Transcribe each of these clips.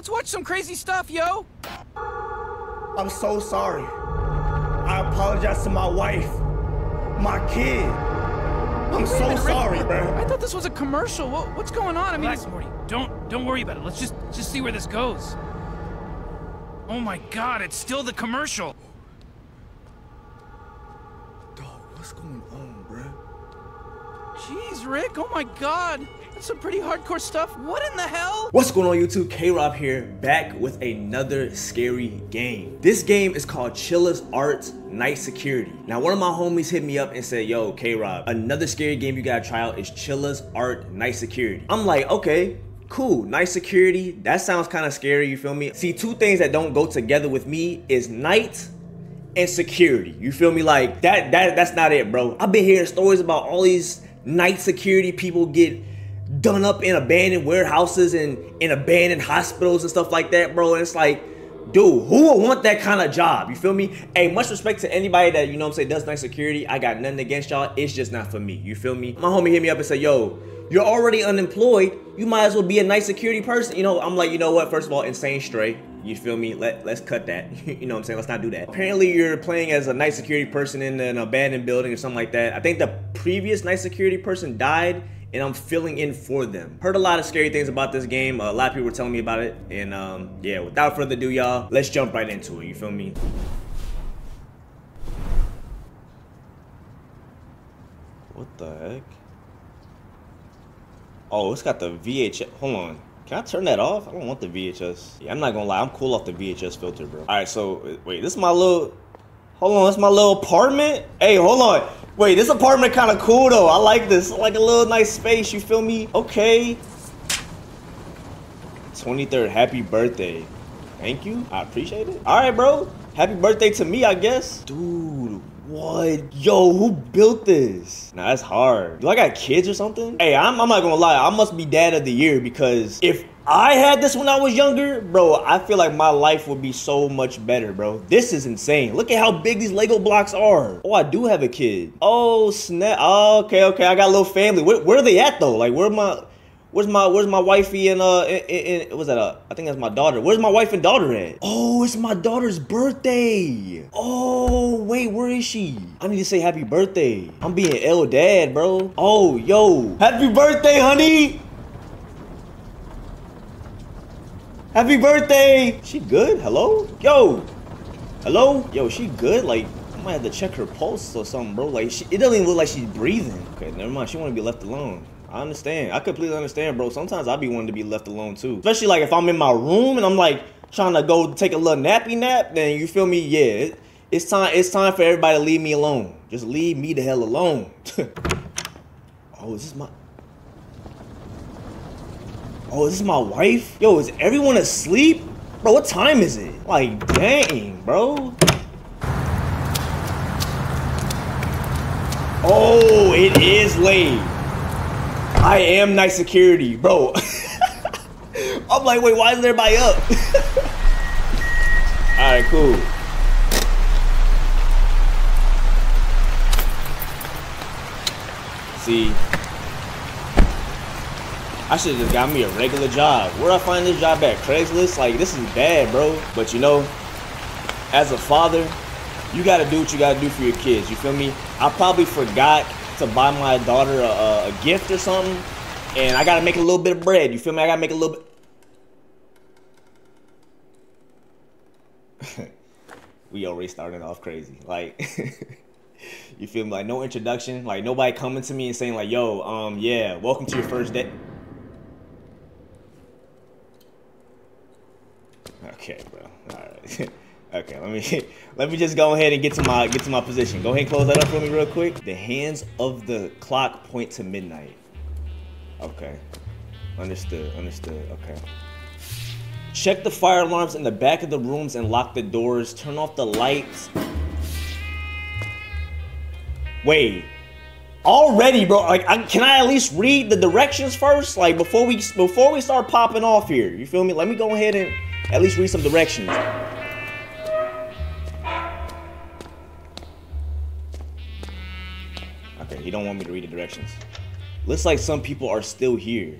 Let's watch some crazy stuff, yo. I'm so sorry. I apologize to my wife, my kid. I'm so Rick, sorry, what- bro. I thought this was a commercial. What, what's going on? I mean, Relax, Morty. Don't don't worry about it. Let's just just see where this goes. Oh my God! It's still the commercial. Dog, what's going on, bro? jeez, Rick. Oh my God. Some pretty hardcore stuff. What in the hell? What's going on YouTube? K-Rob here, back with another scary game. This game is called Chilla's Art Night Security. Now, one of my homies hit me up and said, yo, K-Rob, another scary game you gotta try out is Chilla's Art Night Security. I'm like, okay, cool, night security, that sounds kind of scary, you feel me? See, two things that don't go together with me is night and security. You feel me? Like that that that's not it, bro. I've been hearing stories about all these night security people get done up in abandoned warehouses and in abandoned hospitals and stuff like that, bro. And it's like, dude, who would want that kind of job? You feel me? Hey, much respect to anybody that, you know what I'm saying, does night security. I got nothing against y'all. It's just not for me. You feel me? My homie hit me up and said, yo, you're already unemployed. You might as well be a night security person. You know, I'm like, you know what? First of all, insane straight. You feel me? Let let's cut that. you know what I'm saying? Let's not do that. Apparently, you're playing as a night security person in an abandoned building or something like that. I think the previous night security person died, and I'm filling in for them. Heard a lot of scary things about this game. a lot of people were telling me about it, and um, yeah. Without further ado, y'all, let's jump right into it. You feel me? What the heck? Oh, it's got the VHS. Hold on. Can I turn that off? I don't want the VHS. Yeah, I'm not gonna lie. I'm cool off the VHS filter, bro. All right, so wait, this is my little. Hold on, this is my little apartment. Hey, hold on. Wait, this apartment kind of cool though. I like this. Like a little nice space. You feel me? Okay. 23rd, happy birthday. Thank you. I appreciate it. All right, bro. Happy birthday to me, I guess. Dude, what? Yo, who built this? Nah, that's hard. Do I got kids or something? Hey, I'm, I'm not gonna lie. I must be dad of the year because if I had this when I was younger, bro, I feel like my life would be so much better, bro. This is insane. Look at how big these Lego blocks are. Oh, I do have a kid. Oh, snap. Oh, okay, okay. I got a little family. Where, where are they at though? Like, where my... Where's my Where's my wifey and uh? In, what's that? Uh, I think that's my daughter. Where's my wife and daughter at? Oh, it's my daughter's birthday. Oh, wait, where is she? I need to say happy birthday. I'm being L dad, bro. Oh, yo, happy birthday, honey. Happy birthday. She good? Hello? Yo. Hello? Yo, she good? Like, I might have to check her pulse or something, bro. Like, she, it doesn't even look like she's breathing. Okay, never mind. She want to be left alone. I understand. I completely understand, bro. Sometimes I be wanting to be left alone too. Especially like if I'm in my room and I'm like trying to go take a little nappy nap, then you feel me? Yeah, it, it's time. It's time for everybody to leave me alone. Just leave me the hell alone. oh, is this my? Oh, is this my wife? Yo, is everyone asleep? Bro, what time is it? Like, dang, bro. Oh, it is late. I am night security, bro. I'm like, wait, why is everybody up? All right, cool. See, I should have just got me a regular job. Where I find this job at? Craigslist? Like, this is bad, bro. But you know, as a father, you gotta do what you gotta do for your kids. You feel me? I probably forgot to buy my daughter a, a gift or something, and I gotta make a little bit of bread. You feel me? I gotta make a little bit. we already started off crazy. Like, you feel me? Like, no introduction. Like, nobody coming to me and saying, like, yo, um, yeah, welcome to your first day. Okay, bro. All right. Okay, let me let me just go ahead and get to my get to my position. Go ahead and close that up for me real quick. The hands of the clock point to midnight. Okay. Understood. Understood. Okay. Check the fire alarms in the back of the rooms and lock the doors. Turn off the lights. Wait. Already, bro. Like, I, can I at least read the directions first? Like before we before we start popping off here. You feel me? Let me go ahead and at least read some directions. He don't want me to read the directions. Looks like some people are still here.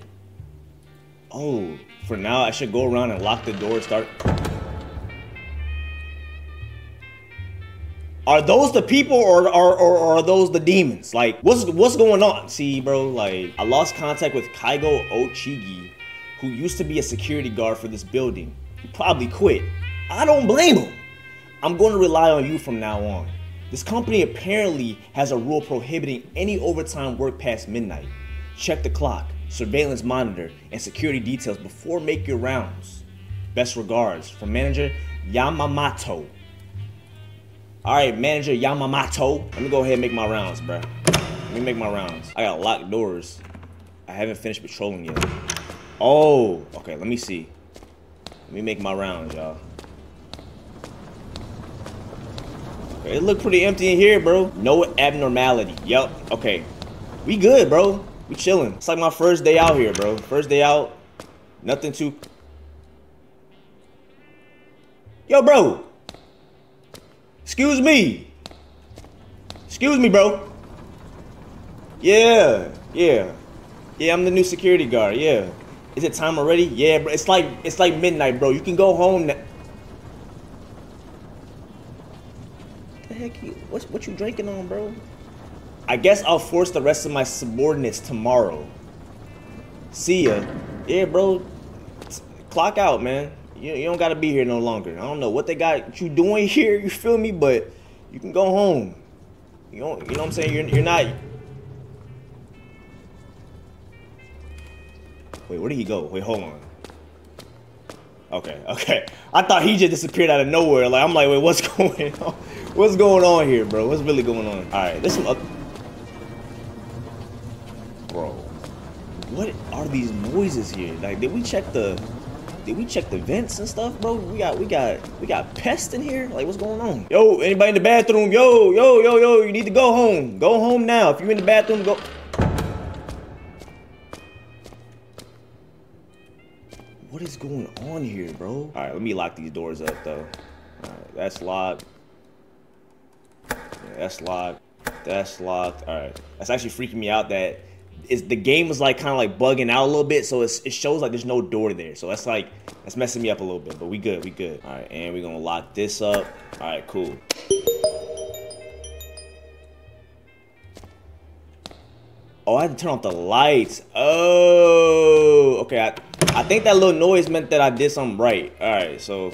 Oh, for now, I should go around and lock the door, start. Are those the people or, or, or, or are those the demons? Like, what's what's going on? See, bro, like, I lost contact with Kaigo Ochigi, who used to be a security guard for this building. He probably quit. I don't blame him. I'm going to rely on you from now on. This company apparently has a rule prohibiting any overtime work past midnight. Check the clock, surveillance monitor, and security details before make your rounds. Best regards from manager Yamamoto. All right, manager Yamamoto. Let me go ahead and make my rounds, bro. Let me make my rounds. I got locked doors. I haven't finished patrolling yet. Oh, okay, let me see. Let me make my rounds, y'all. Okay, it look pretty empty in here, bro. No abnormality. Yup. Okay. We good, bro. We chilling. It's like my first day out here, bro. First day out. Nothing too... Yo, bro. Excuse me. Excuse me, bro. Yeah, yeah. Yeah, I'm the new security guard, yeah. Is it time already? Yeah, bro. It's like it's like midnight, bro. You can go home now. The heck you what's what you drinking on, bro? I guess I'll force the rest of my subordinates tomorrow. See ya. Yeah, bro. Clock out, man. You, you don't gotta be here no longer. I don't know what they got you doing here, you feel me? But you can go home. You don't you know what I'm saying? You're you're not Wait, where did he go? Wait, hold on. Okay, okay. I thought he just disappeared out of nowhere. Like I'm like, wait, what's going on? What's going on here, bro? What's really going on? All right, there's some. Other... Bro, what are these noises here? Like, did we check the? Did we check the vents and stuff, bro? We got, we got, we got pests in here. Like, what's going on? Yo, anybody in the bathroom? Yo, yo, yo, yo, you need to go home. Go home now. If you're in the bathroom, go. What is going on here, bro? All right, let me lock these doors up, though. All right, that's locked. That's locked. That's locked. All right. That's actually freaking me out that is the game was like kind of like bugging out a little bit, so it shows like there's no door there. So that's like that's messing me up a little bit, but we good, we good. All right, and we're gonna lock this up. All right, cool. Oh, I had to turn off the lights. Oh, okay. I, I think that little noise meant that I did something right. All right, so,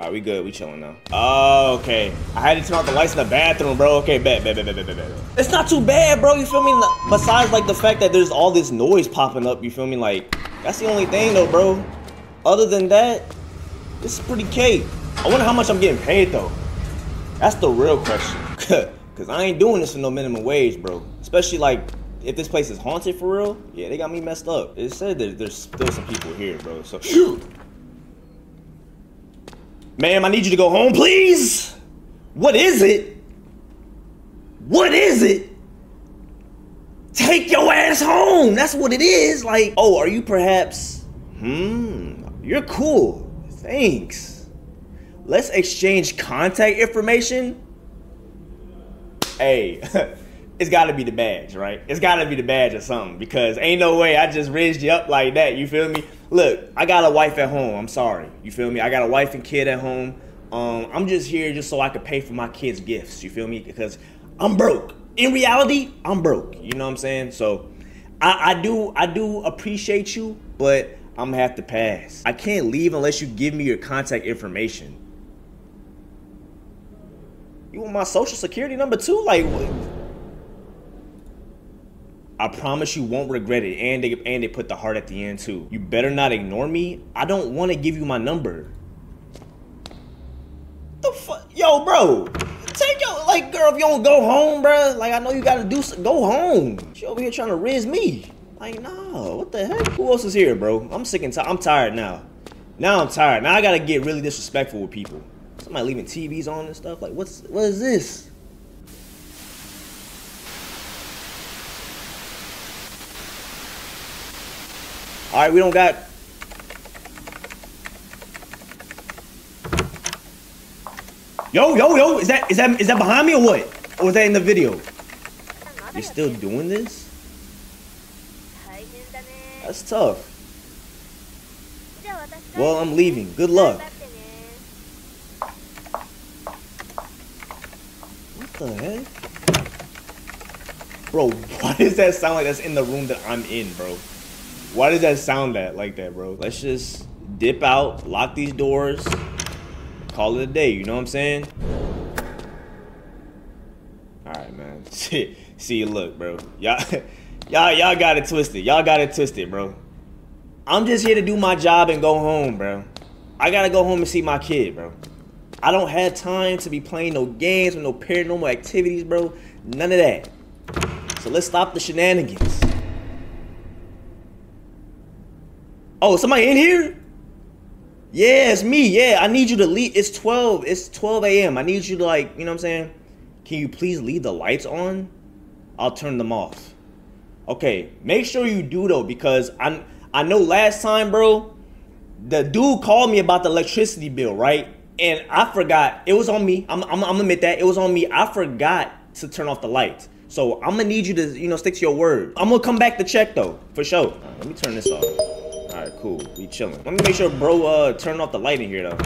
all right, we good. We chilling now. Oh, okay. I had to turn off the lights in the bathroom, bro. Okay, bet, bet, bet, bet, bet, bet. It's not too bad, bro. You feel me? Besides, like, the fact that there's all this noise popping up, you feel me? Like, that's the only thing, though, bro. Other than that, this is pretty cake. I wonder how much I'm getting paid, though. That's the real question. Because I ain't doing this for no minimum wage, bro. Especially, like, if this place is haunted for real, yeah, they got me messed up. It said that there's still some people here, bro. So, ma'am, I need you to go home, please. What is it? What is it? Take your ass home. That's what it is. Like, oh, are you perhaps? Hmm, you're cool. Thanks. Let's exchange contact information. Hey. it's got to be the badge, right? It's got to be the badge or something because ain't no way I just raised you up like that. You feel me? Look, I got a wife at home. I'm sorry. You feel me? I got a wife and kid at home. Um, I'm just here just so I could pay for my kids' gifts. You feel me? Because I'm broke. In reality, I'm broke. You know what I'm saying? So I, I do I do appreciate you, but I'm gonna have to pass. I can't leave unless you give me your contact information. You want my social security number too? Like. What? I promise you won't regret it. And they and they put the heart at the end too. You better not ignore me. I don't want to give you my number. The fuck, yo, bro. Take your like, girl. If you don't go home, bro. Like I know you gotta do. Go home. She over here trying to riz me. Like, no. What the heck? Who else is here, bro? I'm sick and tired. I'm tired now. Now I'm tired. Now I gotta get really disrespectful with people. Somebody leaving TVs on and stuff. Like, what's what is this? All right, we don't got. Yo, yo, yo! Is that is that is that behind me or what? Or was that in the video? You still doing this? That's tough. Well, I'm leaving. Good luck. What the heck? Bro, why does that sound like that's in the room that I'm in, bro? Why does that sound that like that, bro? Let's just dip out, lock these doors, call it a day, you know what I'm saying? Alright, man. See, see, look, bro. Y'all, y'all, y'all got it twisted. Y'all got it twisted, bro. I'm just here to do my job and go home, bro. I gotta go home and see my kid, bro. I don't have time to be playing no games with no paranormal activities, bro. None of that. So let's stop the shenanigans. Oh, somebody in here? Yeah, it's me. Yeah, I need you to leave. It's 12. It's 12 a.m. I need you to like, you know what I'm saying? Can you please leave the lights on? I'll turn them off. Okay, make sure you do though, because I I know last time, bro, the dude called me about the electricity bill, right? And I forgot. It was on me. I'm, I'm, I'm gonna admit that it was on me. I forgot to turn off the lights. So I'm gonna need you to, you know, stick to your word. I'm gonna come back to check though, for sure. Right, let me turn this off. All right, cool. We chilling. Let me make sure, bro, uh, turn off the light in here though.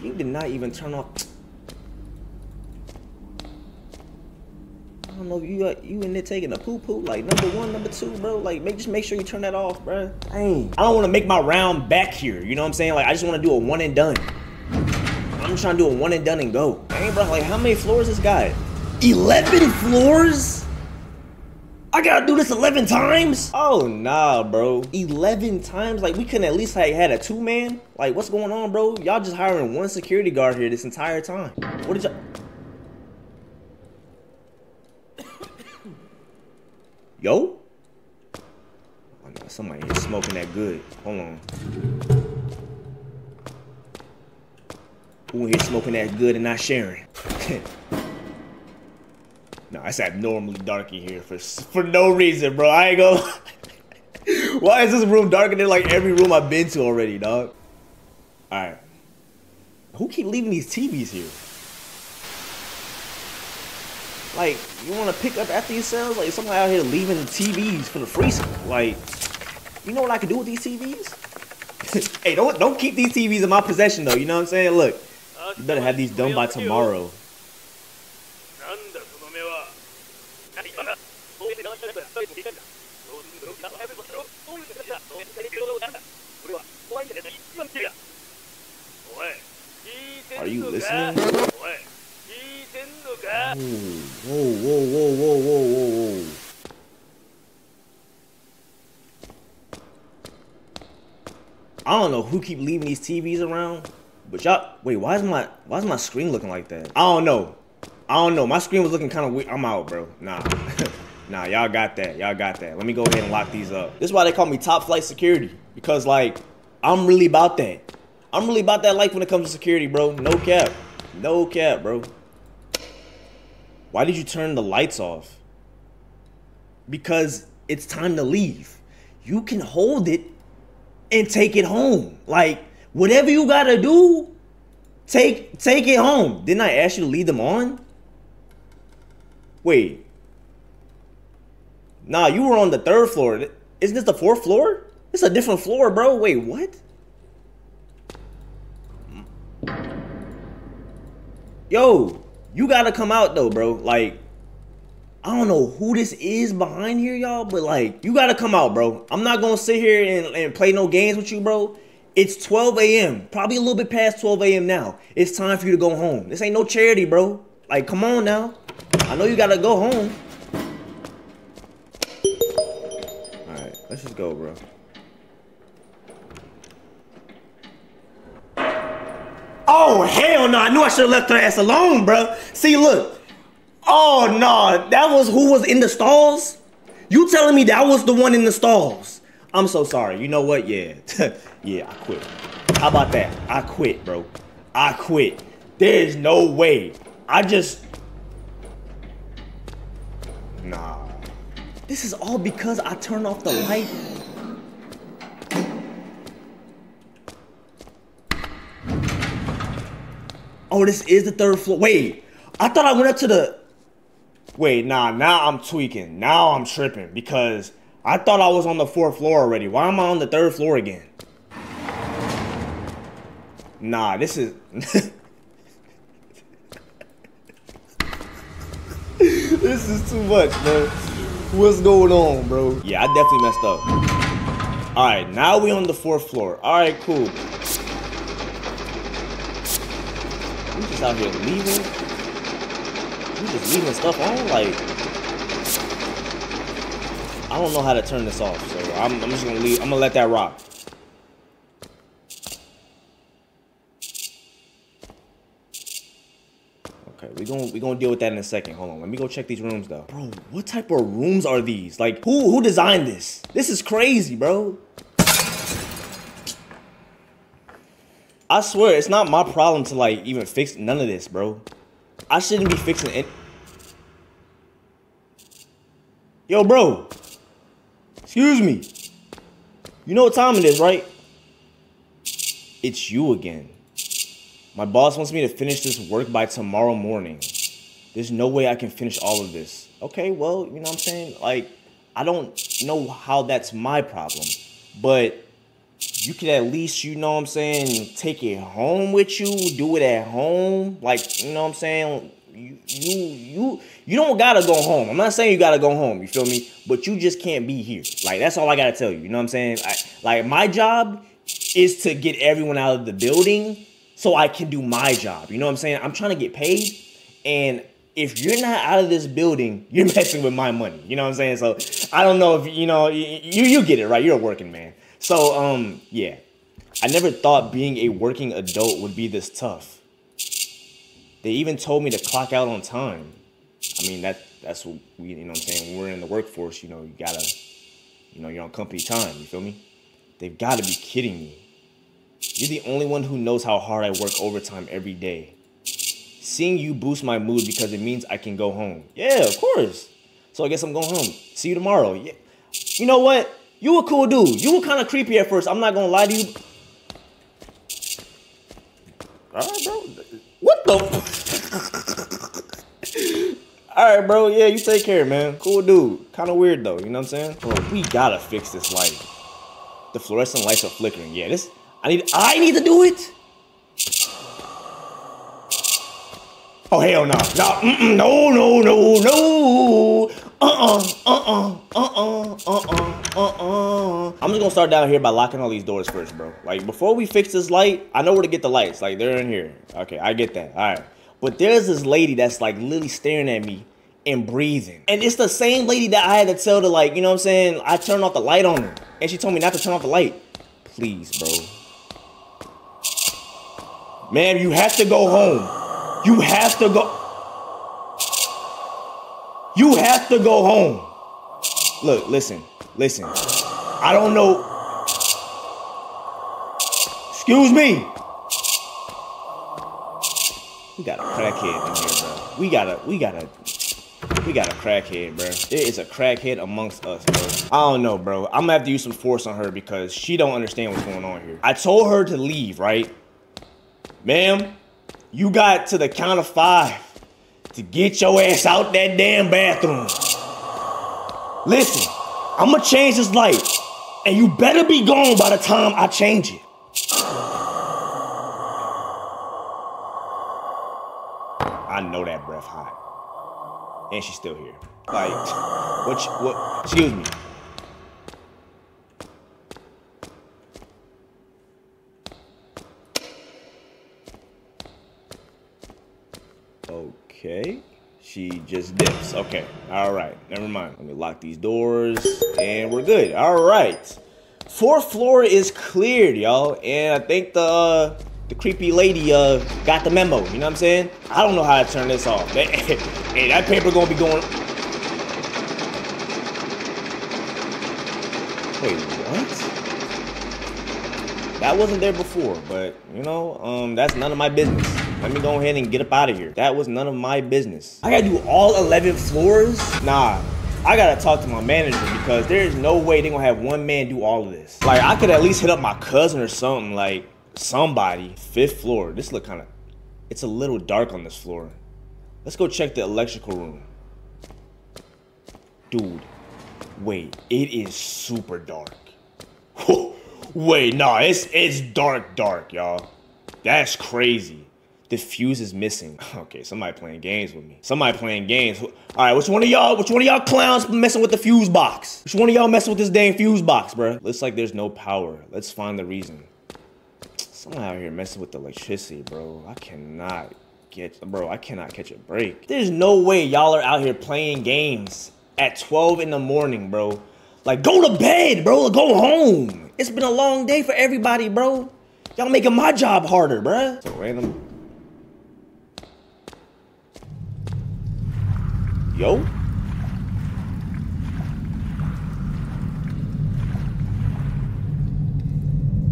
You did not even turn off. I don't know if you uh, you in there taking a poo poo like number one, number two, bro. Like make just make sure you turn that off, bro. Dang. I don't want to make my round back here. You know what I'm saying? Like I just want to do a one and done. I'm just trying to do a one and done and go. Dang, bro. Like how many floors this guy? Eleven floors? I gotta do this 11 times? Oh, nah, bro. 11 times? Like, we couldn't at least like had a two man? Like, what's going on, bro? Y'all just hiring one security guard here this entire time. What did y'all... Yo? Oh, no, somebody here smoking that good. Hold on. Who here smoking that good and not sharing? no, it's abnormally dark in here for for no reason, bro. I ain't go. Why is this room darker than like every room I've been to already, dog? All right. Who keep leaving these TVs here? Like, you want to pick up after yourselves? Like, someone out here leaving the TVs for the freezer. Like, you know what I can do with these TVs? hey, don't don't keep these TVs in my possession though. You know what I'm saying? Look, you better have these done by tomorrow. You listening? Whoa, whoa, whoa, whoa, whoa, whoa, whoa. I don't know who keep leaving these TVs around, but y'all wait, why is my why is my screen looking like that? I don't know. I don't know. My screen was looking kind of weird. I'm out, bro. Nah. nah, y'all got that. Y'all got that. Let me go ahead and lock these up. This is why they call me top flight security. Because like, I'm really about that. I'm really about that life when it comes to security, bro. No cap. No cap, bro. Why did you turn the lights off? Because it's time to leave. You can hold it and take it home. Like whatever you gotta do, take take it home. Didn't I ask you to leave them on? Wait. Nah, you were on the third floor. Isn't this the fourth floor? It's a different floor, bro. Wait, what? Yo, you gotta come out though, bro. Like, I don't know who this is behind here, y'all, but like, you gotta come out, bro. I'm not gonna sit here and, and play no games with you, bro. It's 12 a.m. Probably a little bit past 12 a.m. now. It's time for you to go home. This ain't no charity, bro. Like, come on now. I know you gotta go home. Alright, let's just go, bro. Oh, hell no. I knew I should have left her ass alone, bro. See, look. Oh, no. That was who was in the stalls? You telling me that was the one in the stalls? I'm so sorry. You know what? Yeah. yeah, I quit. How about that? I quit, bro. I quit. There's no way. I just... Nah. This is all because I turned off the light. Oh, this is the third floor. Wait, I thought I went up to the. Wait, nah, now I'm tweaking. Now I'm tripping because I thought I was on the fourth floor already. Why am I on the third floor again? Nah, this is. this is too much, man. What's going on, bro? Yeah, I definitely messed up. All right, now we on the fourth floor. All right, cool. We just out here leaving. We just leaving stuff on, like. I don't know how to turn this off, so I'm, I'm just gonna leave. I'm gonna let that rock. Okay, we gonna we gonna deal with that in a second. Hold on, let me go check these rooms though. Bro, what type of rooms are these? Like, who who designed this? This is crazy, bro. I swear, it's not my problem to like even fix none of this, bro. I shouldn't be fixing it. Yo, bro. Excuse me. You know what time it is, right? It's you again. My boss wants me to finish this work by tomorrow morning. There's no way I can finish all of this. Okay, well, you know what I'm saying? Like, I don't know how that's my problem, but you could at least, you know what I'm saying, take it home with you, do it at home. Like, you know what I'm saying? You you you you don't gotta go home. I'm not saying you gotta go home, you feel me? But you just can't be here. Like that's all I gotta tell you. You know what I'm saying? I, like my job is to get everyone out of the building so I can do my job. You know what I'm saying? I'm trying to get paid, and if you're not out of this building, you're messing with my money. You know what I'm saying? So I don't know if you know you you get it right. You're a working man. So um yeah, I never thought being a working adult would be this tough. They even told me to clock out on time. I mean that that's what we you know what I'm saying. When we're in the workforce, you know you gotta you know you're on company time. You feel me? They've got to be kidding me. You're the only one who knows how hard I work overtime every day. Seeing you boost my mood because it means I can go home. Yeah, of course. So I guess I'm going home. See you tomorrow. Yeah. You know what? You a cool dude. You were kind of creepy at first. I'm not gonna lie to you. Alright, bro. What the? Alright, bro. Yeah, you take care, man. Cool dude. Kind of weird though. You know what I'm saying? Bro, we gotta fix this light. The fluorescent lights are flickering. Yeah, this. I need. I need to do it. Oh hell no! No! No! No! No! No! Uh-uh! Uh-uh! Uh-uh! Uh-uh! Uh-uh! I'm just gonna start down here by locking all these doors first, bro. Like before we fix this light, I know where to get the lights. Like they're in here. Okay, I get that. All right. But there's this lady that's like literally staring at me and breathing. And it's the same lady that I had to tell to like, you know what I'm saying? I turned off the light on her. And she told me not to turn off the light. Please, bro. Ma'am, you have to go home. You have to go. You have to go home. Look, listen, listen. I don't know. Excuse me. We got a crackhead in here, bro. We got a, we got a, we got a crackhead, bro. There is a crackhead amongst us, bro. I don't know, bro. I'm gonna have to use some force on her because she don't understand what's going on here. I told her to leave, right? Ma'am, you got to the count of five to get your ass out that damn bathroom. Listen, I'm gonna change this light, and you better be gone by the time I change it. I know that breath hot. And she's still here. Like, what, what, excuse me. Okay. She just dips. Okay. All right. Never mind. Let me lock these doors and we're good. All right. Fourth floor is cleared, y'all. And I think the uh, the creepy lady uh got the memo. You know what I'm saying? I don't know how to turn this off. hey, that paper gonna be going. Wait, what? That wasn't there before, but you know, um, that's none of my business. Let me go ahead and get up out of here. That was none of my business. I gotta do all 11 floors? Nah, I gotta talk to my manager because there's no way they gonna have one man do all of this. Like, I could at least hit up my cousin or something, like somebody. Fifth floor. This look kind of, it's a little dark on this floor. Let's go check the electrical room. Dude, wait, it is super dark. Wait, nah, it's it's dark, dark, y'all. That's crazy. The fuse is missing. Okay, somebody playing games with me. Somebody playing games. All right, which one of y'all, which one of y'all clowns messing with the fuse box? Which one of y'all messing with this dang fuse box, bro? Looks like there's no power. Let's find the reason. Someone out here messing with the electricity, bro. I cannot get, bro, I cannot catch a break. There's no way y'all are out here playing games at 12 in the morning, bro. Like, go to bed, bro. Go home. It's been a long day for everybody, bro. Y'all making my job harder, bro. So random Yo.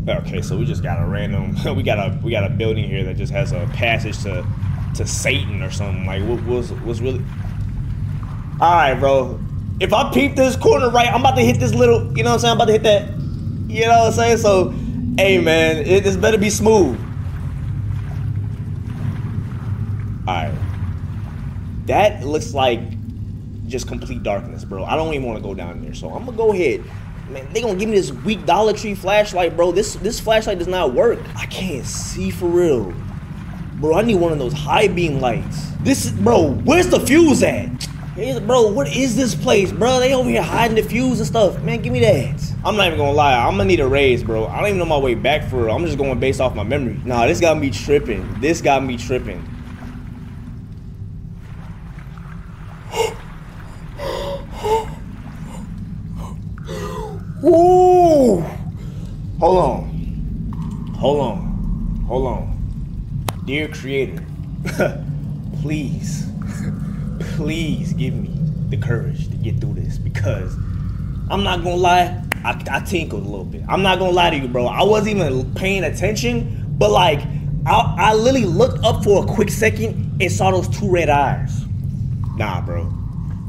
Okay, so we just got a random we got a we got a building here that just has a passage to to Satan or something. Like what was was really Alright, bro. If I peep this corner right, I'm about to hit this little, you know what I'm saying? I'm about to hit that. You know what I'm saying? So, hey man, it, this better be smooth. Alright. That looks like just complete darkness, bro. I don't even want to go down there. So I'm gonna go ahead. Man, they gonna give me this weak Dollar Tree flashlight, bro. This this flashlight does not work. I can't see for real. Bro, I need one of those high beam lights. This is, bro, where's the fuse at? Hey, bro, what is this place, bro? They over here hiding the fuse and stuff. Man, give me that. I'm not even gonna lie. I'm gonna need a raise, bro. I don't even know my way back for real. I'm just going based off my memory. Nah, this got me tripping. This got me tripping. Woo! Hold on. Hold on. Hold on. Dear creator, please, please give me the courage to get through this because I'm not gonna lie, I, I tinkled a little bit. I'm not gonna lie to you, bro. I wasn't even paying attention, but like, I, I literally looked up for a quick second and saw those two red eyes. Nah, bro.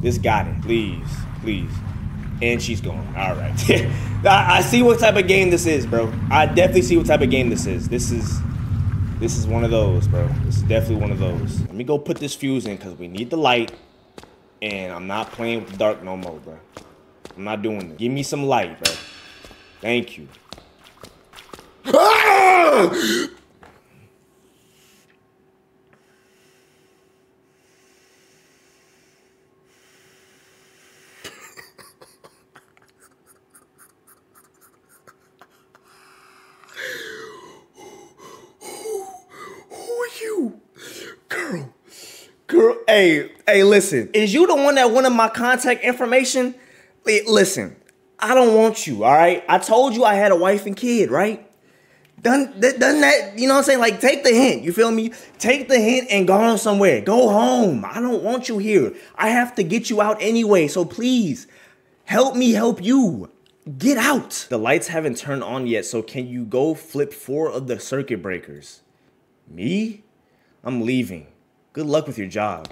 This got it. Please, please. And she's gone. All right. I see what type of game this is, bro. I definitely see what type of game this is. This is this is one of those, bro. This is definitely one of those. Let me go put this fuse in because we need the light. And I'm not playing with the dark no more, bro. I'm not doing this. Give me some light, bro. Thank you. Ah! Hey, hey, listen. Is you the one that wanted my contact information? Listen, I don't want you, all right? I told you I had a wife and kid, right? Done, doesn't that, you know what I'm saying? Like, take the hint, you feel me? Take the hint and go on somewhere. Go home. I don't want you here. I have to get you out anyway, so please, help me help you. Get out. The lights haven't turned on yet, so can you go flip four of the circuit breakers? Me? I'm leaving. Good luck with your job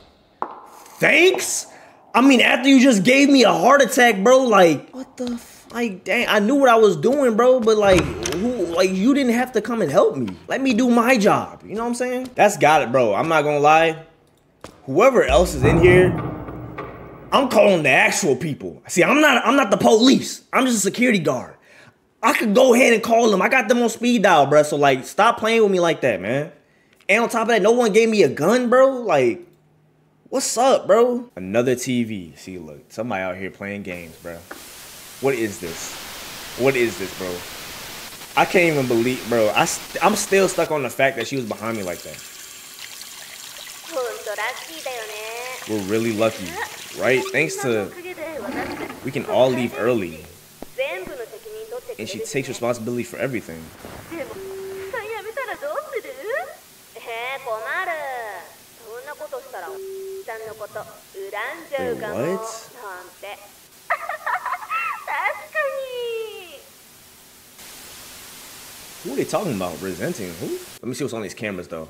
thanks? I mean, after you just gave me a heart attack, bro, like, what the f like, dang, I knew what I was doing, bro, but like, who, like, you didn't have to come and help me. Let me do my job. You know what I'm saying? That's got it, bro. I'm not gonna lie. Whoever else is in here, I'm calling the actual people. See, I'm not, I'm not the police. I'm just a security guard. I could go ahead and call them. I got them on speed dial, bro. So like, stop playing with me like that, man. And on top of that, no one gave me a gun, bro. Like, What's up, bro? Another TV. See, look, somebody out here playing games, bro. What is this? What is this, bro? I can't even believe, bro. I st I'm still stuck on the fact that she was behind me like that. We're really lucky, right? Thanks to we can all leave early, and she takes responsibility for everything. Wait, what? Who are they talking about? Resenting who? Let me see what's on these cameras though.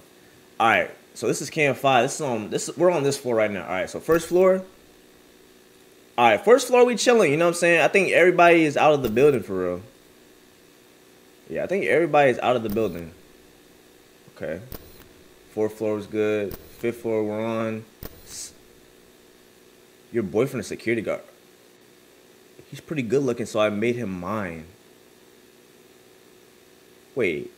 All right, so this is cam five. This is on this. We're on this floor right now. All right, so first floor. All right, first floor we chilling. You know what I'm saying? I think everybody is out of the building for real. Yeah, I think everybody is out of the building. Okay. Fourth floor is good. Fifth floor we're on. Your boyfriend is security guard. He's pretty good looking, so I made him mine. Wait.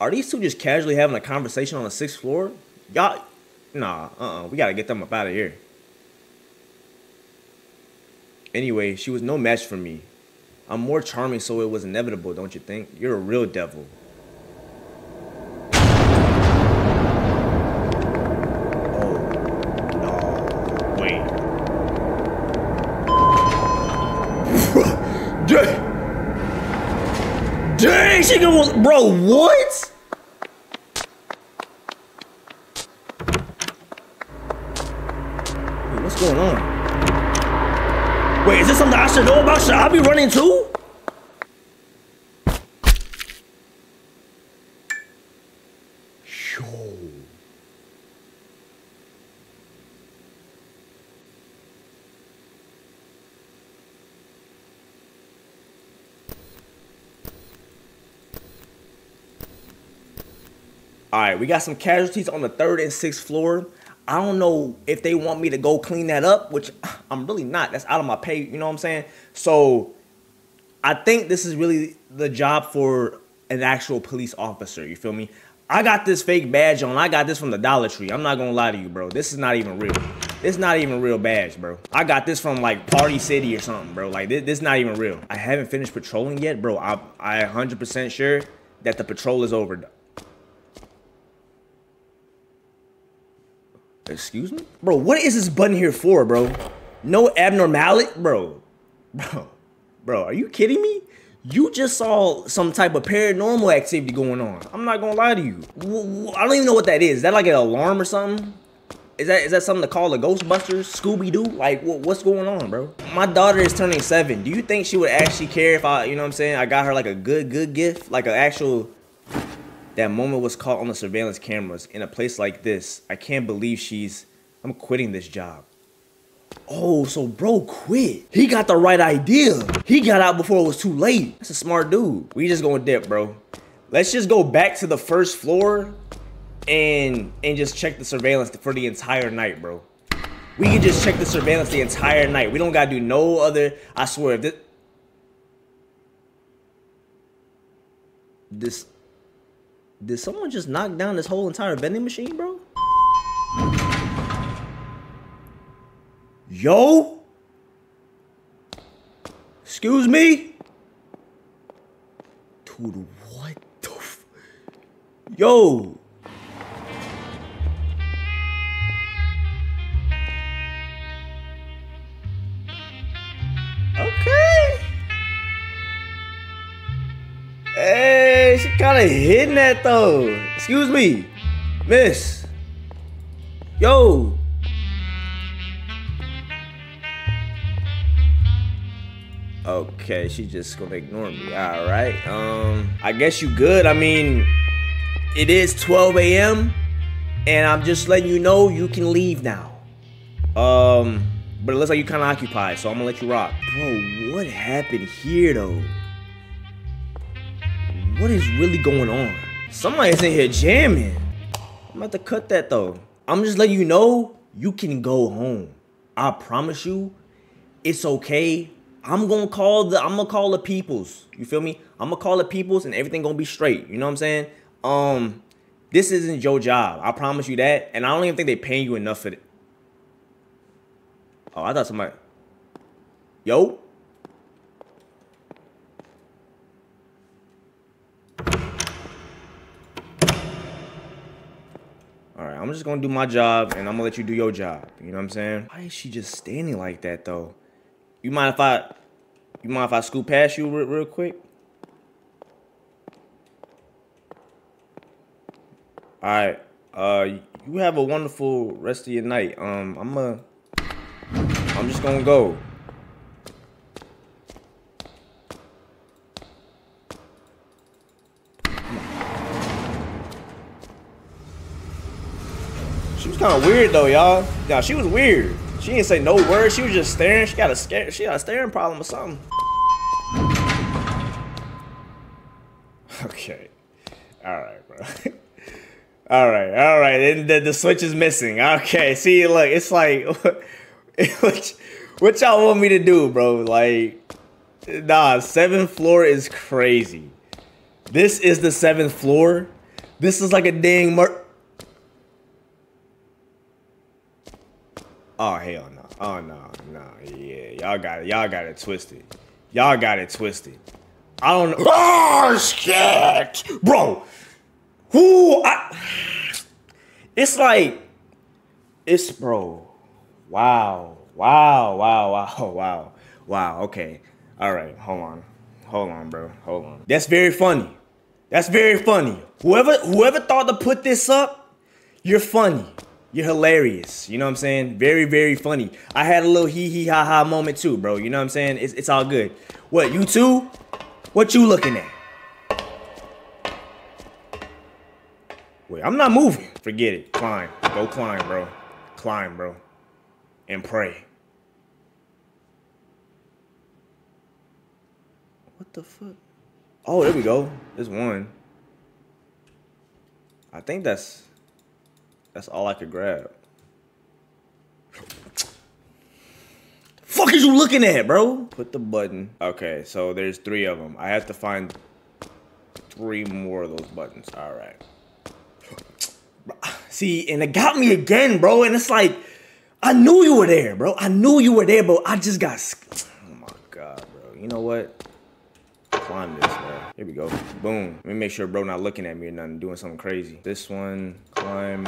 Are these two just casually having a conversation on the sixth floor? Y'all, nah, uh-uh. We gotta get them up out of here. Anyway, she was no match for me. I'm more charming, so it was inevitable, don't you think? You're a real devil. She can, bro, what? Wait, what's going on? Wait, is this something I should know about? Should I be running too? Right, we got some casualties on the third and sixth floor. I don't know if they want me to go clean that up, which I'm really not. That's out of my pay, you know what I'm saying? So I think this is really the job for an actual police officer, you feel me? I got this fake badge on. I got this from the Dollar Tree. I'm not gonna lie to you, bro. This is not even real. This is not even real badge, bro. I got this from like Party City or something, bro. Like this, this is not even real. I haven't finished patrolling yet, bro. I I 100% sure that the patrol is over. Excuse me? Bro, what is this button here for, bro? No abnormality? Bro. Bro. Bro, are you kidding me? You just saw some type of paranormal activity going on. I'm not gonna lie to you. I don't even know what that is. Is that like an alarm or something? Is that is that something to call the Ghostbusters? Scooby Doo? Like what's going on, bro? My daughter is turning seven. Do you think she would actually care if I, you know what I'm saying? I got her like a good good gift, like an actual that moment was caught on the surveillance cameras in a place like this. I can't believe she's. I'm quitting this job. Oh, so bro quit. He got the right idea. He got out before it was too late. That's a smart dude. We just gonna dip, bro. Let's just go back to the first floor and and just check the surveillance for the entire night, bro. We can just check the surveillance the entire night. We don't gotta do no other. I swear, if this, this did someone just knock down this whole entire vending machine, bro? Yo? Excuse me? Dude, what the Yo! Hey, she kind of hitting that though. Excuse me, miss. Yo. Okay, she just gonna ignore me. All right. Um, I guess you good. I mean, it is 12 a.m. and I'm just letting you know you can leave now. Um, but it looks like you kind of occupied, so I'm gonna let you rock. Bro, what happened here though? What is really going on? Somebody's in here jamming. I'm about to cut that though. I'm just letting you know you can go home. I promise you, it's okay. I'm gonna call the I'm gonna call the peoples. You feel me? I'm gonna call the peoples and everything gonna be straight. You know what I'm saying? Um, this isn't your job. I promise you that. And I don't even think they paying you enough for it. Oh, I thought somebody. Yo. I'm just gonna do my job and I'm gonna let you do your job. You know what I'm saying? Why is she just standing like that though? You mind if I, you mind if I scoot past you real, real quick? All right. Uh, you have a wonderful rest of your night. Um, I'm a, I'm just gonna go. Kind of weird though, y'all. Yeah, she was weird. She didn't say no words. She was just staring. She got a scare. She got a staring problem or something. Okay. All right, bro. all right, all right. And the, the switch is missing. Okay. See, look, it's like, what, what y'all want me to do, bro? Like, nah, seventh floor is crazy. This is the seventh floor. This is like a dang mur- Oh hell no. Oh no, no. Yeah, y'all got it. Y'all got it twisted. Y'all got it twisted. I don't know. Ah, oh shit, bro. Who? I, it's like, it's bro. Wow, wow, wow, wow, wow, wow. Okay, all right. Hold on, hold on, bro. Hold on. That's very funny. That's very funny. Whoever whoever thought to put this up, you're funny. You're hilarious. You know what I'm saying? Very, very funny. I had a little hee hee ha ha moment too, bro. You know what I'm saying? It's, it's all good. What, you too? What you looking at? Wait, I'm not moving. Forget it. Climb. Go climb, bro. Climb, bro. And pray. What the fuck? Oh, there we go. There's one. I think that's that's all I could grab. Fuck is you looking at, bro? Put the button. Okay, so there's three of them. I have to find three more of those buttons. All right. See, and it got me again, bro. And it's like, I knew you were there, bro. I knew you were there, bro. I just got. Oh my god, bro. You know what? Climb this, bro. Here we go. Boom. Let me make sure bro not looking at me or nothing, doing something crazy. This one, climb.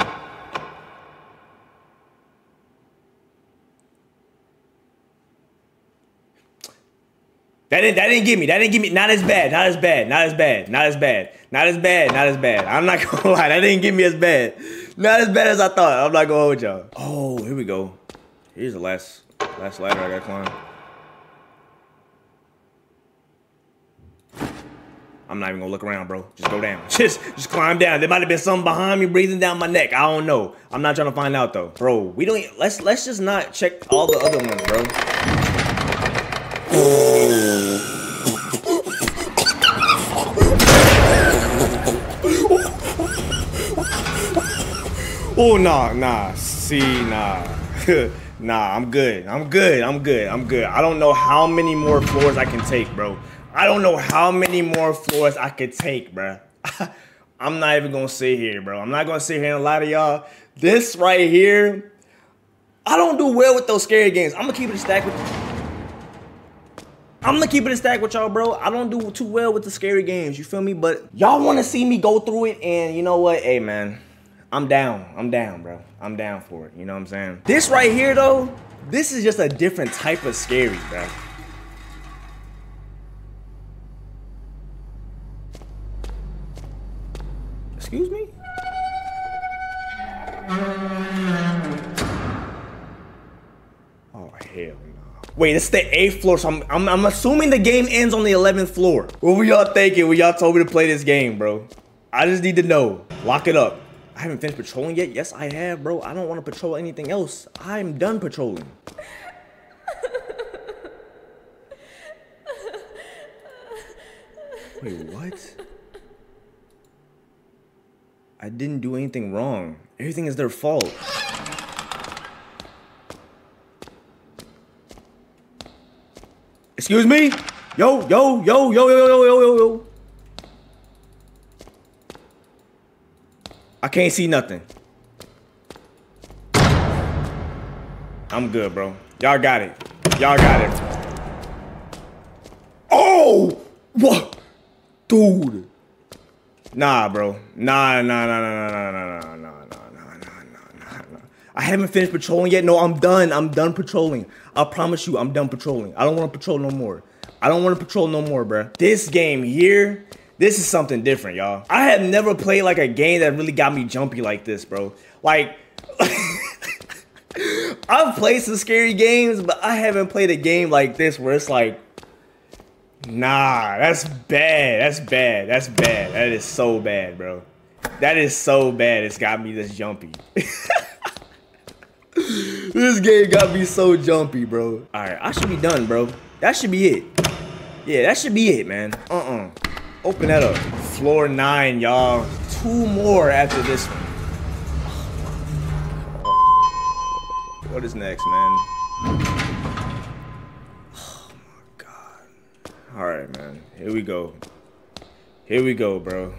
That didn't that didn't get me. That didn't get me. Not as bad. Not as bad. Not as bad. Not as bad. Not as bad. Not as bad. I'm not gonna lie. That didn't get me as bad. Not as bad as I thought. I'm not gonna hold y'all. Oh, here we go. Here's the last last ladder I gotta climb. I'm not even gonna look around, bro. Just go down. Just just climb down. There might have been something behind me breathing down my neck. I don't know. I'm not trying to find out though. Bro, we don't let's let's just not check all the other ones, bro. Oh nah, nah. See, nah. nah, I'm good. I'm good. I'm good. I'm good. I don't know how many more floors I can take, bro. I don't know how many more floors I could take, bro. I'm not even gonna sit here, bro. I'm not gonna sit here and lie to y'all. This right here, I don't do well with those scary games. I'm gonna keep it a stack with I'm gonna keep it a stack with y'all, bro. I don't do too well with the scary games, you feel me? But y'all wanna see me go through it, and you know what? Hey, man, I'm down. I'm down, bro. I'm down for it. You know what I'm saying? This right here, though, this is just a different type of scary, bro. Excuse me? Oh, hell no. Wait, it's the eighth floor, so I'm, I'm, I'm assuming the game ends on the 11th floor. What were y'all thinking when y'all told me to play this game, bro? I just need to know. Lock it up. I haven't finished patrolling yet. Yes, I have, bro. I don't want to patrol anything else. I'm done patrolling. Wait, what? I didn't do anything wrong. Everything is their fault. Excuse me? Yo, yo, yo, yo, yo, yo, yo, yo, yo. I can't see nothing. I'm good, bro. Y'all got it. Y'all got it. Oh! What? Dude. Nah, bro. Nah, nah, nah, nah, nah, nah, nah, nah, nah, nah, nah, nah, nah. I haven't finished patrolling yet. No, I'm done. I'm done patrolling. I promise you, I'm done patrolling. I don't want to patrol no more. I don't want to patrol no more, bro. This game here, this is something different, y'all. I have never played like a game that really got me jumpy like this, bro. Like, I've played some scary games, but I haven't played a game like this where it's like, nah, that's bad. That's bad. That's bad. That is so bad, bro. That is so bad. It's got me this jumpy. this game got me so jumpy, bro. All right, I should be done, bro. That should be it. Yeah, that should be it, man. Uh-uh. Open that up. Floor nine, y'all. Two more after this one. What is next, man? Oh my god. Alright, man. Here we go. Here we go, bro.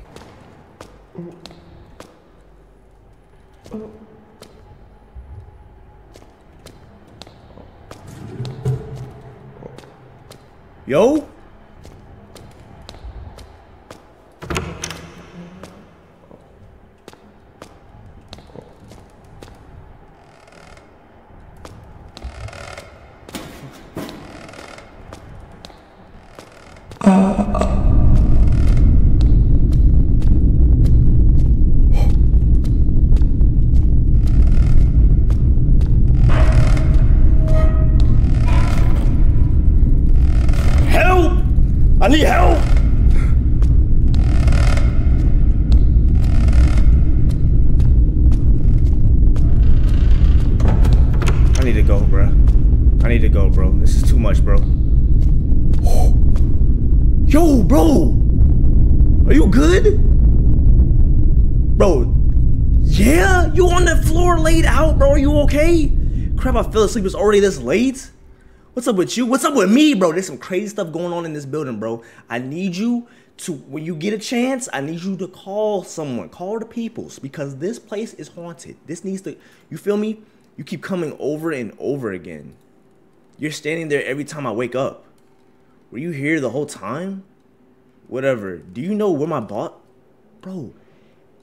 Yo? Help! I need help! I need to go, bro. I need to go, bro. This is too much, bro. Yo, bro! Are you good? Bro, yeah? You on the floor laid out, bro? Are you okay? Crap, I fell asleep. It's already this late? What's up with you? What's up with me, bro? There's some crazy stuff going on in this building, bro. I need you to, when you get a chance, I need you to call someone. Call the peoples because this place is haunted. This needs to, you feel me? You keep coming over and over again. You're standing there every time I wake up. Were you here the whole time? Whatever. Do you know where my bot? Bro,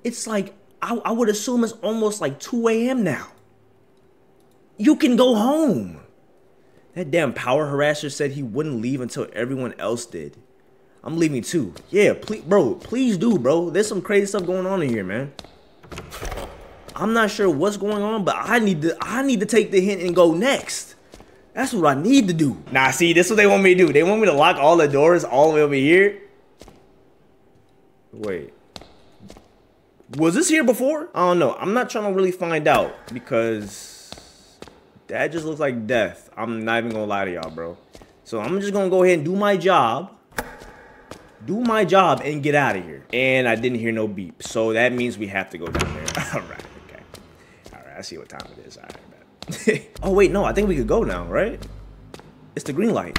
it's like, I, I would assume it's almost like 2 a.m. now. You can go home. That damn power harasser said he wouldn't leave until everyone else did. I'm leaving too. Yeah, please, bro, please do, bro. There's some crazy stuff going on in here, man. I'm not sure what's going on, but I need to I need to take the hint and go next. That's what I need to do. Nah, see, this is what they want me to do. They want me to lock all the doors all the way over here. Wait. Was this here before? I don't know. I'm not trying to really find out because that just looks like death. I'm not even gonna lie to y'all, bro. So I'm just gonna go ahead and do my job. Do my job and get out of here. And I didn't hear no beep. So that means we have to go down there. All right, okay. All right, I see what time it is. All right, oh, wait, no, I think we could go now, right? It's the green light.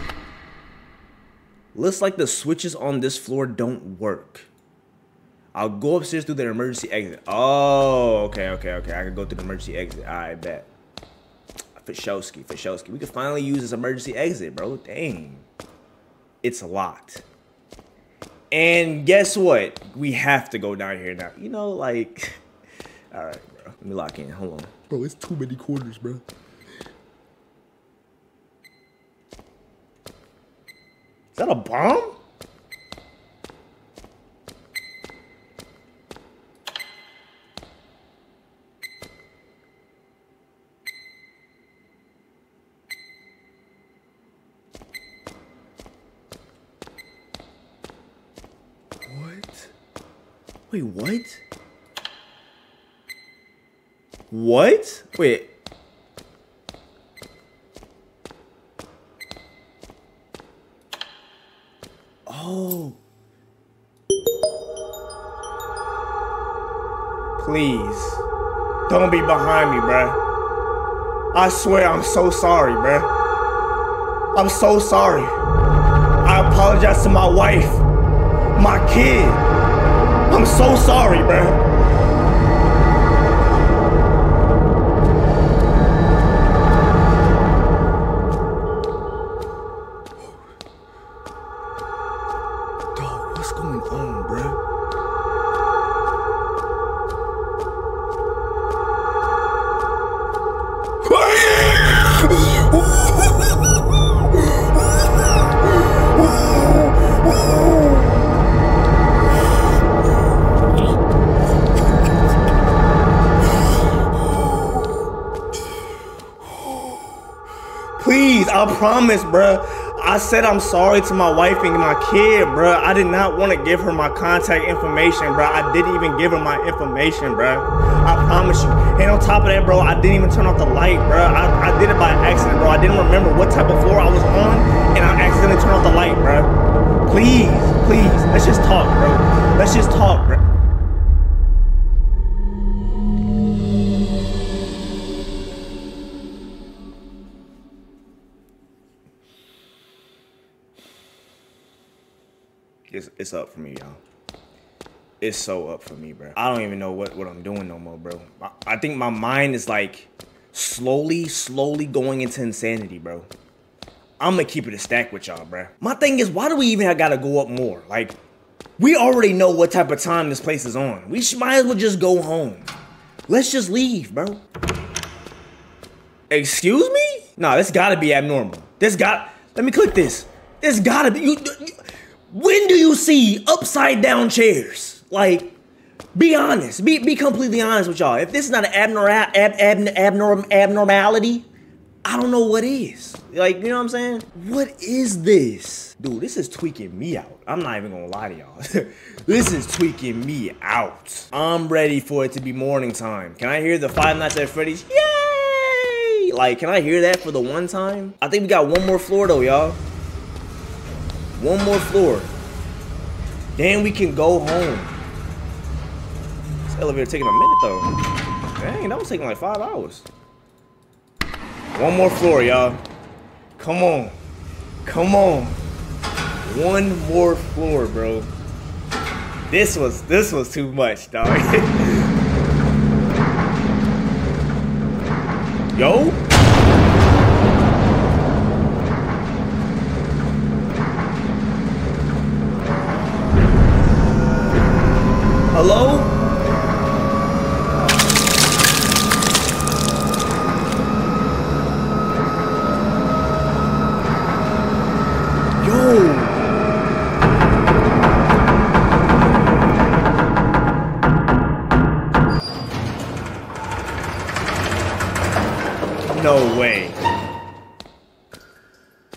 Looks like the switches on this floor don't work. I'll go upstairs through the emergency exit. Oh, okay, okay, okay. I can go through the emergency exit. I bet. Fashowski, Fashowski. We could finally use this emergency exit, bro. Dang. It's locked. And guess what? We have to go down here now. You know, like... All right, bro. Let me lock in. Hold on. Bro, it's too many corners, bro. Is that a bomb? What? Wait, what? What? Wait. Oh. Please. Don't be behind me, bruh. I swear I'm so sorry, bruh. I'm so sorry. I apologize to my wife, my kid. I'm so sorry, bruh. I promise, bruh. I said I'm sorry to my wife and my kid, bruh. I did not want to give her my contact information, bruh. I didn't even give her my information, bruh. I promise you. And on top of that, bro, I didn't even turn off the light, bruh. I, I did it by accident, bro. I didn't remember what type of floor I was on, and I accidentally turned off the light, bruh. Please, please, let's just talk, bro. Let's just talk, It's, it's up for me, y'all. it's so up for me, bro. I don't even know what, what I'm doing no more, bro. I, I think my mind is like slowly, slowly going into insanity, bro. I'm gonna keep it a stack with y'all, bro. My thing is, why do we even have gotta go up more? Like, we already know what type of time this place is on. We should, might as well just go home. Let's just leave, bro. Excuse me? Nah, this gotta be abnormal. This got, let me click this. This gotta be, you, you when do you see upside down chairs? Like, be honest. Be, be completely honest with y'all. If this is not an abnormal, ab, ab, abnorm, abnormality, I don't know what is. Like, you know what I'm saying? What is this? Dude, this is tweaking me out. I'm not even gonna lie to y'all. this is tweaking me out. I'm ready for it to be morning time. Can I hear the Five Nights at Freddy's? Yay! Like, can I hear that for the one time? I think we got one more floor though, y'all. One more floor. Then we can go home. This elevator taking a minute though. Dang, that was taking like five hours. One more floor, y'all. Come on. Come on. One more floor, bro. This was this was too much, dog. Yo? Hello? Yo! No way.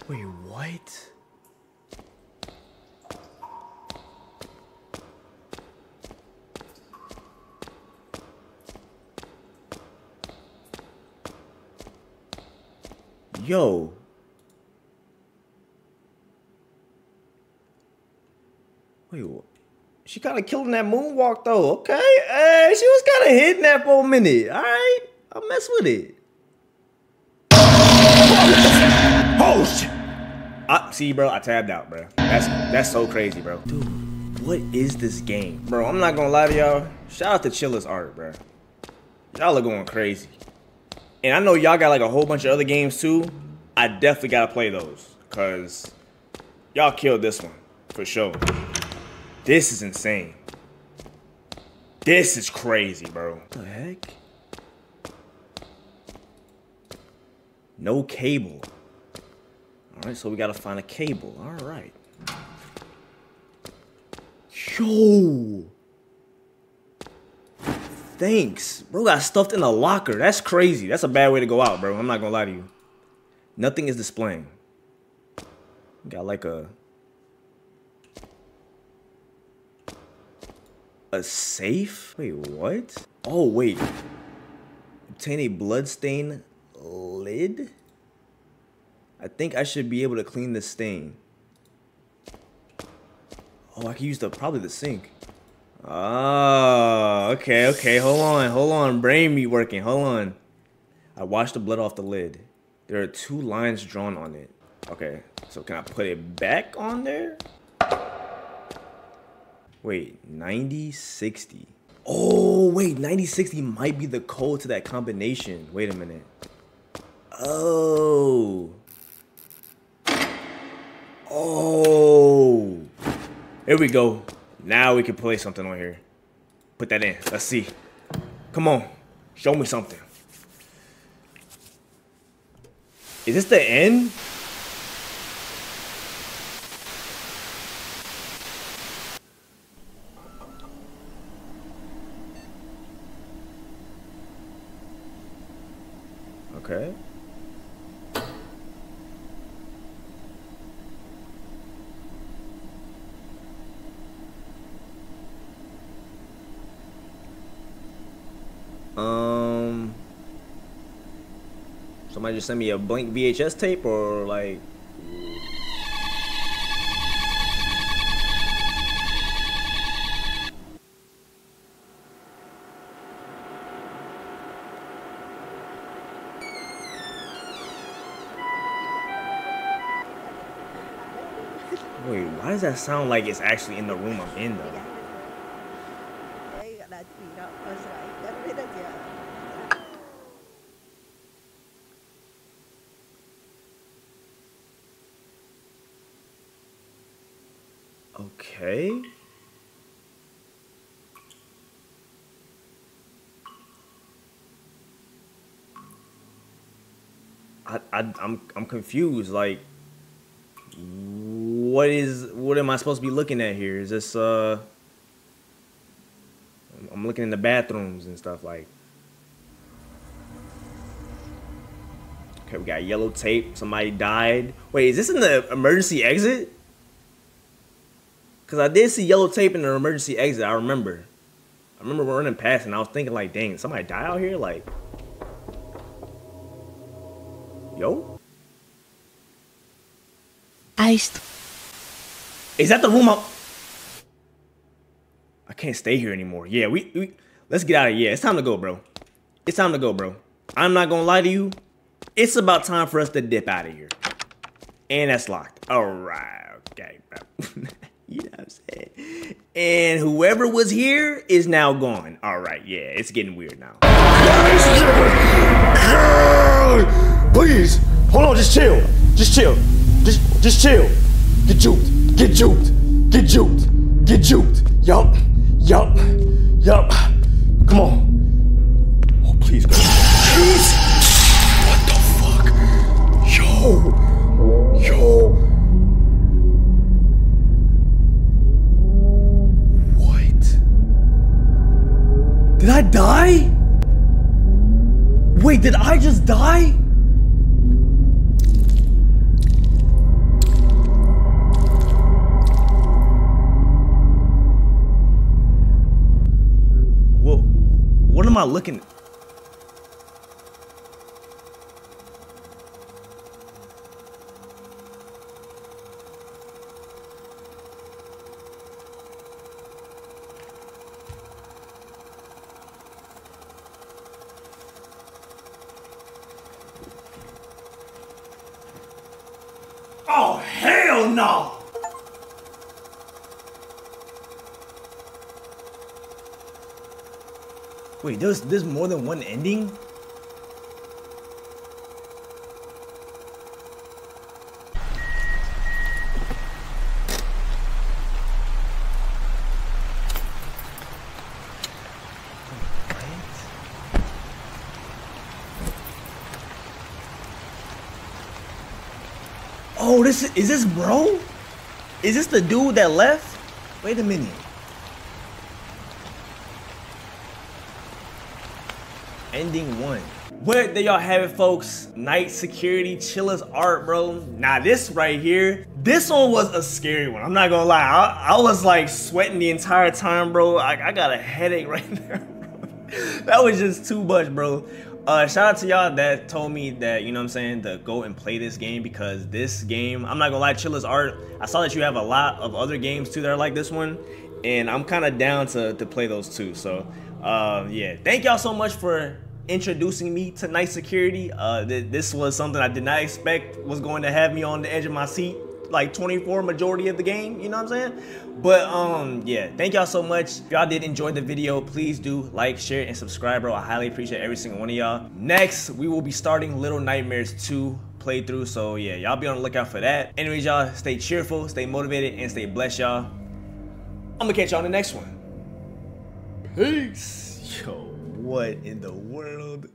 Wait, what? Yo. Wait, what? She kind of killed in that moonwalk though. Okay, hey, she was kind of hitting that for a minute. All right, I'll mess with it. Oh shit! I see, bro. I tabbed out, bro. That's that's so crazy, bro. Dude, what is this game, bro? I'm not gonna lie to y'all. Shout out to Chilla's art, bro. Y'all are going crazy. And I know y'all got like a whole bunch of other games too. I definitely gotta play those. Cause y'all killed this one. For sure. This is insane. This is crazy, bro. What the heck? No cable. Alright, so we gotta find a cable. Alright. Yo! Thanks. Bro got stuffed in a locker. That's crazy. That's a bad way to go out, bro. I'm not gonna lie to you. Nothing is displaying. Got like a... A safe? Wait, what? Oh, wait. Obtain a bloodstain lid? I think I should be able to clean the stain. Oh, I can use the probably the sink. Oh, okay, okay. Hold on, hold on. Brain me working. Hold on. I washed the blood off the lid. There are two lines drawn on it. Okay, so can I put it back on there? Wait, 90, 60. Oh, wait, 90, 60 might be the code to that combination. Wait a minute. Oh. Oh. Here we go. Now we can play something on here. Put that in. Let's see. Come on. Show me something. Is this the end? Okay. Um, somebody just sent me a blank VHS tape or like. Wait, why does that sound like it's actually in the room I'm in though? I, I'm I'm confused. Like, what is what am I supposed to be looking at here? Is this uh? I'm looking in the bathrooms and stuff like. Okay, we got yellow tape. Somebody died. Wait, is this in the emergency exit? Cause I did see yellow tape in the emergency exit. I remember. I remember running past and I was thinking like, dang, somebody die out here? Like, Iced. is that the room? I'm... I can't stay here anymore. Yeah, we, we let's get out of here. It's time to go, bro. It's time to go, bro. I'm not gonna lie to you. It's about time for us to dip out of here. And that's locked. All right, okay, bro. you know what I'm saying? And whoever was here is now gone. All right, yeah, it's getting weird now. Please, hold on, just chill. Just chill. Just just chill. Get juked. Get juked. Get juked. Get juked. Yup. Yup. Yup. Come on. Oh, please go. Please. What the fuck? Yo. Yo. What? Did I die? Wait, did I just die? What am I looking Oh, hell no! Wait, there's there's more than one ending? Oh, this is, is this bro? Is this the dude that left? Wait a minute. Ending one. Well, there y'all have it, folks. Night security, Chilla's art, bro. Now this right here, this one was a scary one. I'm not gonna lie. I, I was like sweating the entire time, bro. I, I got a headache right there. That was just too much, bro. Uh, shout out to y'all that told me that, you know what I'm saying, to go and play this game because this game, I'm not gonna lie, Chilla's Art, I saw that you have a lot of other games too that are like this one, and I'm kind of down to, to play those too. So, uh, yeah, thank y'all so much for introducing me to night security. Uh, th- this was something I did not expect was going to have me on the edge of my seat like 24 majority of the game, you know what I'm saying? But um yeah, thank y'all so much. If y'all did enjoy the video, please do like, share, and subscribe, bro. I highly appreciate every single one of y'all. Next, we will be starting Little Nightmares 2 playthrough. So yeah, y'all be on the lookout for that. Anyways, y'all stay cheerful, stay motivated, and stay blessed, y'all. I'm gonna catch y'all on the next one. Peace. Yo, what in the world?